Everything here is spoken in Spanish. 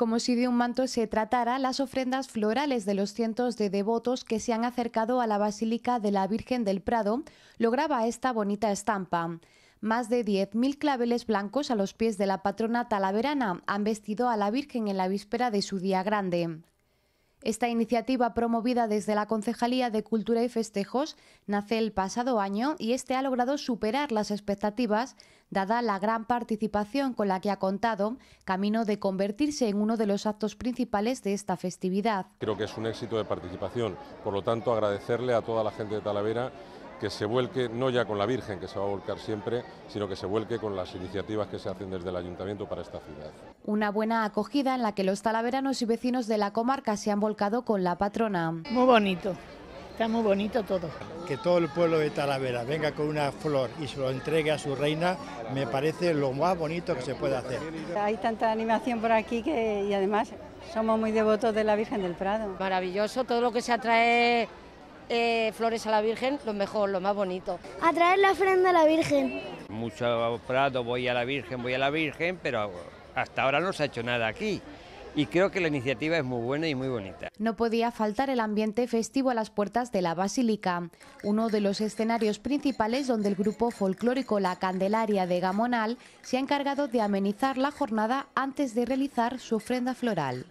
Como si de un manto se tratara, las ofrendas florales de los cientos de devotos que se han acercado a la Basílica de la Virgen del Prado lograba esta bonita estampa. Más de 10.000 claveles blancos a los pies de la patrona talaverana han vestido a la Virgen en la víspera de su día grande. Esta iniciativa promovida desde la Concejalía de Cultura y Festejos nace el pasado año y este ha logrado superar las expectativas dada la gran participación con la que ha contado, camino de convertirse en uno de los actos principales de esta festividad. Creo que es un éxito de participación, por lo tanto agradecerle a toda la gente de Talavera que se vuelque no ya con la Virgen, que se va a volcar siempre, sino que se vuelque con las iniciativas que se hacen desde el Ayuntamiento para esta ciudad. Una buena acogida en la que los talaveranos y vecinos de la comarca se han volcado con la patrona. Muy bonito, está muy bonito todo. Que todo el pueblo de Talavera venga con una flor y se lo entregue a su reina, me parece lo más bonito que se puede hacer. Hay tanta animación por aquí que, y además somos muy devotos de la Virgen del Prado. Maravilloso, todo lo que se atrae eh, flores a la Virgen, lo mejor, lo más bonito. A traer la ofrenda a la Virgen. Mucho Prado, voy a la Virgen, voy a la Virgen, pero hasta ahora no se ha hecho nada aquí. Y creo que la iniciativa es muy buena y muy bonita. No podía faltar el ambiente festivo a las puertas de la Basílica, uno de los escenarios principales donde el grupo folclórico La Candelaria de Gamonal se ha encargado de amenizar la jornada antes de realizar su ofrenda floral.